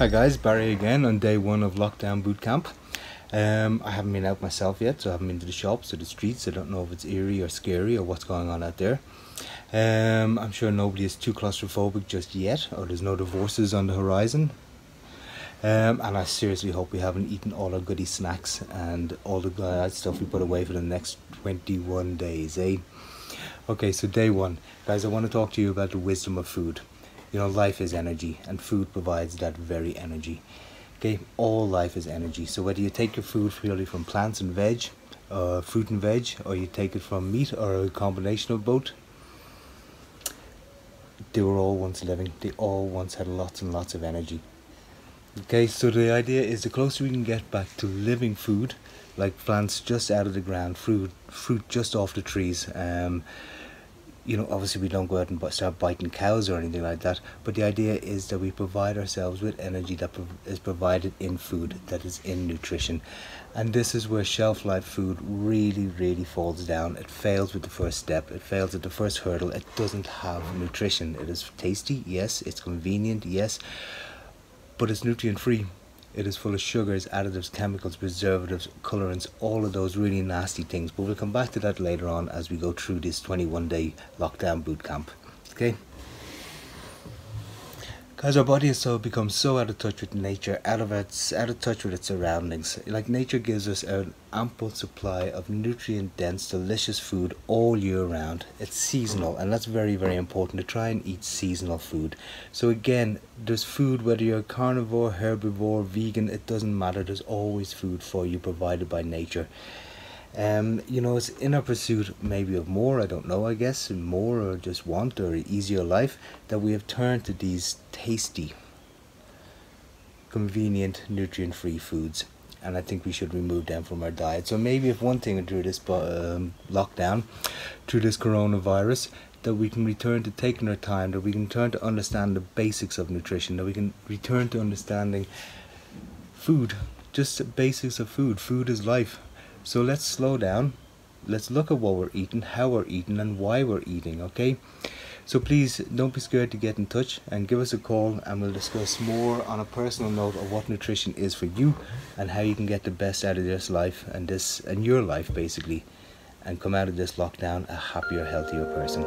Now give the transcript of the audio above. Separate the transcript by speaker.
Speaker 1: Hi guys, Barry again on day one of lockdown boot camp. Um, I haven't been out myself yet, so I haven't been to the shops or the streets. I don't know if it's eerie or scary or what's going on out there. Um, I'm sure nobody is too claustrophobic just yet, or there's no divorces on the horizon. Um, and I seriously hope we haven't eaten all our goody snacks and all the stuff we put away for the next 21 days, eh? Okay, so day one. Guys, I want to talk to you about the wisdom of food. You know, life is energy, and food provides that very energy. Okay, all life is energy. So whether you take your food purely from plants and veg, uh, fruit and veg, or you take it from meat, or a combination of both, they were all once living. They all once had lots and lots of energy. Okay, so the idea is the closer we can get back to living food, like plants just out of the ground, fruit, fruit just off the trees. Um, you know, obviously we don't go out and start biting cows or anything like that, but the idea is that we provide ourselves with energy that is provided in food, that is in nutrition. And this is where shelf life food really, really falls down. It fails with the first step, it fails at the first hurdle. It doesn't have nutrition. It is tasty, yes, it's convenient, yes, but it's nutrient free it is full of sugars, additives, chemicals, preservatives, colorants, all of those really nasty things. But we'll come back to that later on as we go through this 21 day lockdown boot camp. Okay? Because our body has so become so out of touch with nature, out of its out of touch with its surroundings. Like nature gives us an ample supply of nutrient dense, delicious food all year round. It's seasonal and that's very, very important to try and eat seasonal food. So again, there's food whether you're carnivore, herbivore, vegan, it doesn't matter, there's always food for you provided by nature. Um, you know, it's in a pursuit maybe of more, I don't know, I guess, more or just want or easier life, that we have turned to these tasty, convenient, nutrient free foods. And I think we should remove them from our diet. So maybe if one thing through this um, lockdown, through this coronavirus, that we can return to taking our time, that we can turn to understand the basics of nutrition, that we can return to understanding food, just the basics of food. Food is life so let's slow down. Let's look at what we're eating, how we're eating, and why we're eating, okay? So please don't be scared to get in touch and give us a call and we'll discuss more on a personal note of what nutrition is for you and how you can get the best out of this life and this and your life basically and come out of this lockdown a happier, healthier person.